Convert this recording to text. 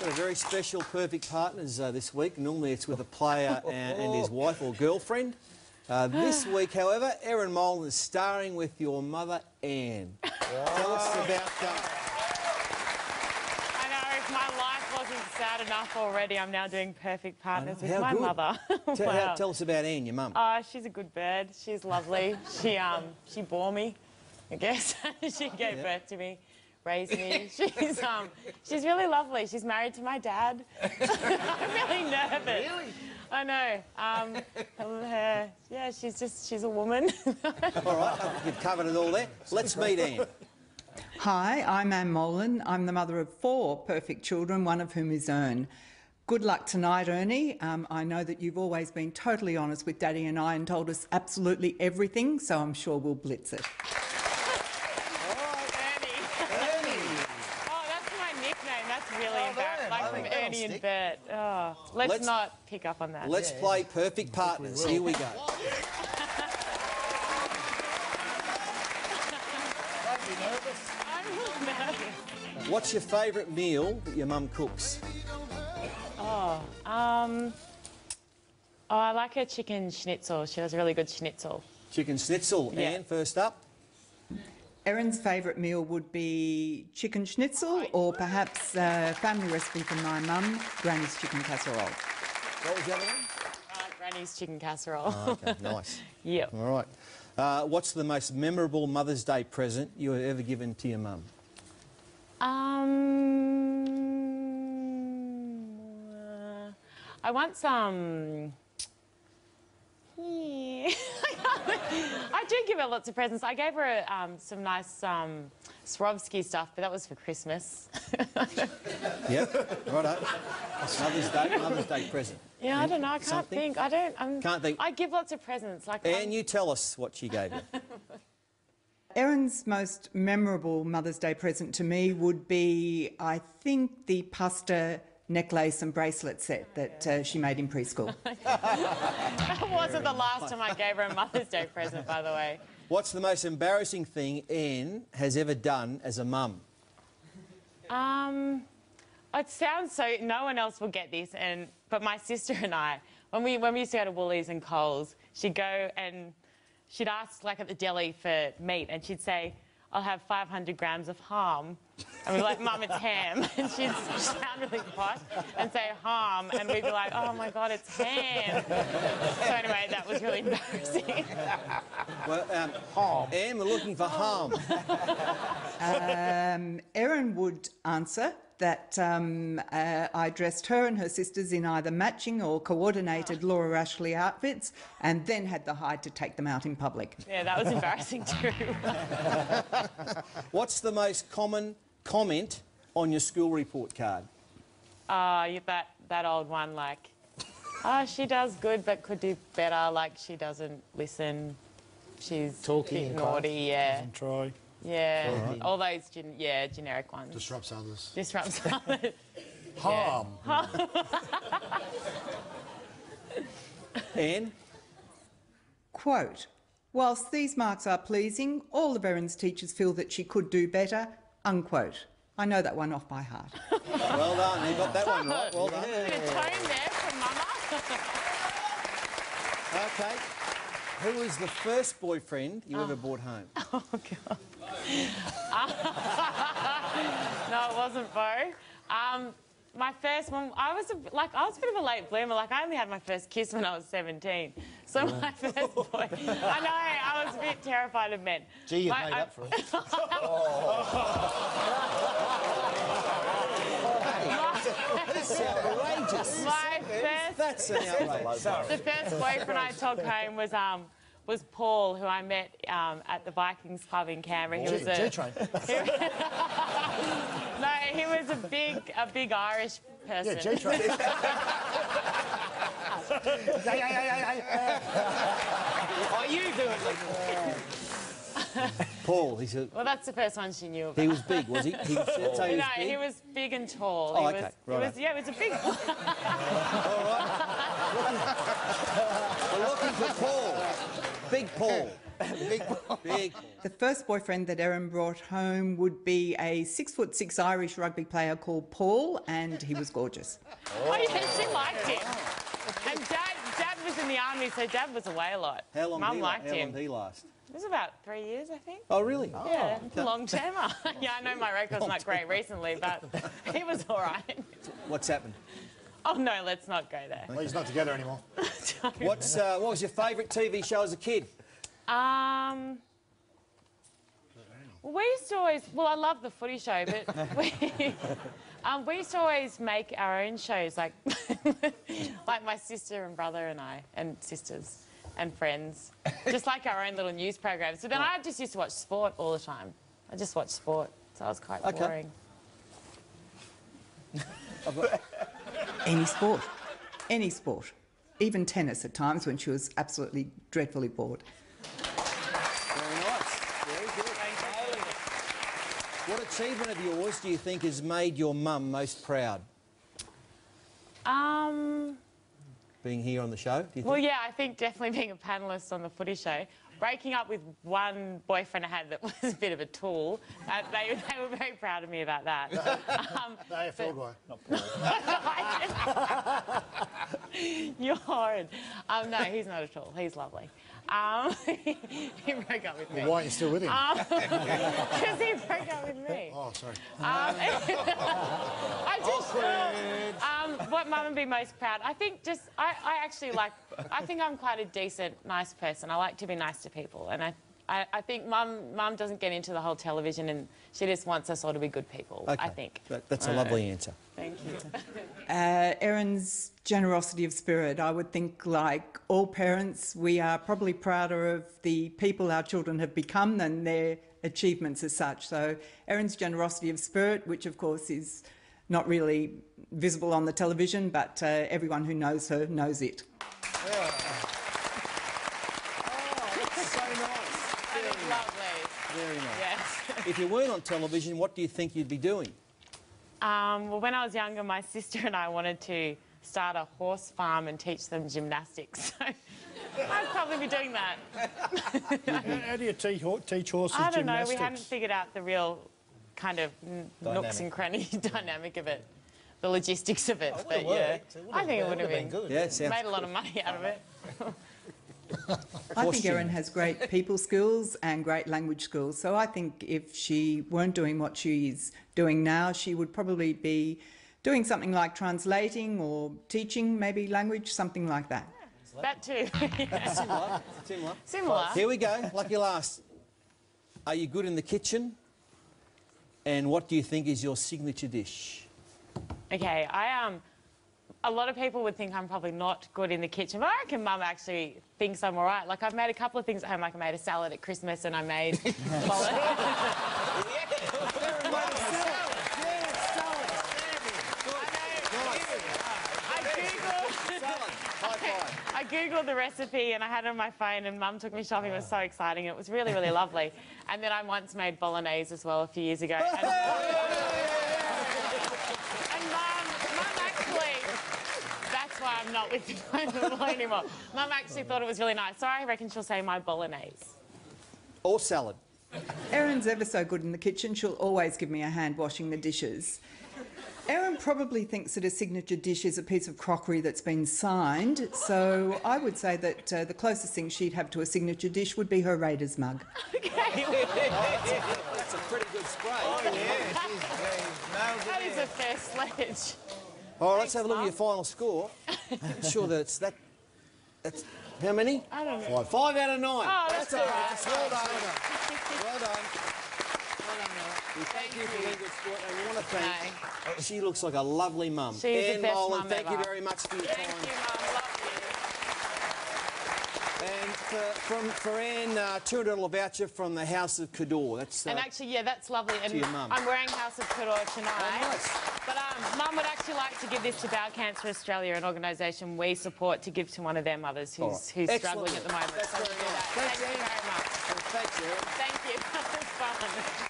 Got a very special perfect partners uh, this week. Normally it's with a player and, and his wife or girlfriend. Uh, this week, however, Erin Molan is starring with your mother, Anne. Tell us about that. I know, if my life wasn't sad enough already, I'm now doing perfect partners with How my good. mother. Tell, wow. how- tell us about Anne, your mum. Uh, she's a good bird. She's lovely. She um she bore me, I guess. she gave Yeah. birth to me, raised me. She's um she's really lovely. She's married to my dad. I'm really nervous. Really? I know. Um, her, yeah, she's just she's a woman. all right, you've covered it all there. Let's meet Anne. Hi, I'm Anne Molan. I'm the mother of four perfect children, one of whom is Ern. Good luck tonight, Ernie. Um, I know that you've always been totally honest with Daddy and I and told us absolutely everything, so I'm sure we'll blitz it. Ernie. Oh, that's my nickname. That's really embarrassing. Like from Ernie and Bert. Oh, let's, Let's- not pick up on that. Let's play perfect partners. Here we go. I'm really nervous. What's your favourite meal that your mum cooks? Oh, Um, oh, I like her chicken schnitzel. She does a really good schnitzel. Chicken schnitzel. Yeah. Anne, first up. Erin's favourite meal would be chicken schnitzel or perhaps a family recipe from my mum, Granny's chicken casserole. What was the other one? Uh, Granny's chicken casserole. Okay, nice. yep. All right. Uh, what's the most memorable Mother's Day present you have ever given to your mum? Um, uh, I want some. Yeah. I do give her lots of presents. I gave her um, some nice um, Swarovski stuff, but that was for Christmas. Yep, righto. Mother's Day, Mother's Day present. yeah, I don't know. I can't Something? think. I don't. I'm, Can't think. I give lots of presents. Like Anne, um, you tell us what she gave you. Erin's most memorable Mother's Day present to me would be, I think, the pasta necklace and bracelet set that uh, she made in preschool. that wasn't the last time I gave her a Mother's Day present, by the way. What's the most embarrassing thing Anne has ever done as a mum? Um, it sounds so. No one else will get this, and but my sister and I, when we when we used to go to Woolies and Coles, she'd go and she'd ask like at the deli for meat, and she'd say, "I'll have 500 grams of ham," and we're like, "Mum, it's ham," and she'd sound really posh and say ham, and we'd be like, "Oh my God, it's ham." So anyway, that was really embarrassing. Well, um, Anne, we're looking for harm. Um, Erin would answer that um, uh, I dressed her and her sisters in either matching or coordinated Laura Ashley outfits and then had the hide to take them out in public. Yeah, that was embarrassing too. What's the most common comment on your school report card? Uh, you- that that old one, like, oh, she does good, but could do better. Like, she doesn't listen. She's Talking a bit in class. naughty. Yeah, Try. yeah. All those, gen- yeah, generic ones. Disrupts others. Disrupts others. Harm. Anne? Quote, whilst these marks are pleasing, all of Erin's teachers feel that she could do better, unquote. I know that one off by heart. Well done. You got that one right. Well done. Bit of tone there from Mama. Okay. Who was the first boyfriend you ever brought home? oh God. no, it wasn't Bo. Um, my first one, I was a, like, I was a bit of a late bloomer. Like, I only had my first kiss when I was 17. So my first boy, I know, I was a bit terrified of men. Gee, you My- made I- up for it. That's outrageous. My first, That's an outrage. the first boyfriend I took home was um was Paul, who I met um, at the Vikings club in Canberra. He was a G-Train. no, he was a big a big Irish person. Yeah, G-Train. yeah, yeah, yeah, yeah, yeah. What are you doing? Paul, he said, Well, that's the first one she knew about. he was big, was he? He was, that's how he no, was big? he was big and tall. Oh, he okay, was, righto. he was, yeah, he was a big. We're looking for Paul. Big Paul. Big ball. Big ball. The first boyfriend that Erin brought home would be a six foot six Irish rugby player called Paul, and he was gorgeous. Oh, yeah, she liked him. And Dad, Dad was in the army, so Dad was away a lot. How long Mum did he, liked how him. long did he last? It was about three years, I think. Oh, really? Oh, yeah, long termer. yeah, I know my record's not great recently, but he was all right. What's happened? Oh no, let's not go there. Well, he's not together anymore. What's uh, what was your favourite TV show as a kid? Um. Well, We used to always, well, I love the footy show, but we, um, we used to always make our own shows, like, like my sister and brother and I, and sisters and friends, just like our own little news programs. So then I just used to watch sport all the time. I just watched sport, so I was quite Okay. boring. Any sport. Any sport. Even tennis at times when she was absolutely dreadfully bored. Very nice. Very good. What achievement of yours do you think has made your mum most proud? Um. Being here on the show, do you think? Well, yeah, I think definitely being a panelist on the footy show. Breaking up with one boyfriend I had that was a bit of a tool. Uh, they, they were very proud of me about that. Um, No, AFL guy. you're horrid. Um, no, he's not at all. He's lovely. Um, he broke up with me. Why are you still with him? Because he broke up with me. oh, sorry. Um, I just um, what mum would be most proud. I think just I, I actually like. I think I'm quite a decent, nice person. I like to be nice to people, and I. I, I think mum mum doesn't get into the whole television and she just wants us all to be good people, I think. That- that's a lovely answer. Thank you. Uh, Erin's generosity of spirit, I would think, like all parents, we are probably prouder of the people our children have become than their achievements as such. So, Erin's generosity of spirit, which of course is not really visible on the television, but uh, everyone who knows her knows it. So nice. That is lovely. Very nice. Yes. If you weren't on television, what do you think you'd be doing? Um, well, when I was younger, my sister and I wanted to start a horse farm and teach them gymnastics. So I'd probably be doing that. How, how do you teach, ho- teach horses I don't know. We hadn't figured out the real kind of n- nooks and crannies dynamic of it, the logistics of it. but yeah, I think it would have been, good. Yeah, it sounds made a lot of money out of it. I think Erin has great people skills and great language skills. So I think if she weren't doing what she's doing now, she would probably be doing something like translating or teaching, maybe language, something like that. That too. Yeah. similar. similar. Similar. Here we go. Lucky last. Are you good in the kitchen? And what do you think is your signature dish? Okay, I um. A lot of people would think I'm probably not good in the kitchen, but I reckon Mum actually thinks I'm all right. Like I've made a couple of things at home, like I made a salad at Christmas and I made I googled. I googled the recipe and I had it on my phone, and Mum took me shopping. It was so exciting. It was really, really lovely. And then I once made bolognese as well a few years ago. And, and Mum, Mum actually, that's why I'm not with you anymore. Mum actually thought it was really nice, so I reckon she'll say my bolognese. Or salad. Erin's ever so good in the kitchen. She'll always give me a hand washing the dishes. Erin probably thinks that a signature dish is a piece of crockery that's been signed, so I would say that uh, the closest thing she'd have to a signature dish would be her Raiders mug. Okay, That's a pretty good spray. that is a fair sledge. All right, let's have a look at your final score. I'm sure that it's that. That's how many? I don't know. Five out of nine. Oh, that's all all right. right. That's well done. Well done. We thank you for being good sport, and we want to thank. She looks like a lovely mum. She's the Anne best Molan, mum thank you very much for your Thank time. you, Mum. Love you. And for, from for Anne, uh, two hundred dollar voucher from the House of Cador. That's uh, And actually, yeah, that's lovely. And to your mum. I'm wearing House of Cador tonight. Oh, nice. But um, Mum would actually like to give this to Bowel Cancer Australia, an organisation we support to give to one of their mothers who's, right. who's Excellent. struggling at the moment. That's so very nice. that. Thanks, Thank you very much. Thanks, Erin. Thank you. That was fun.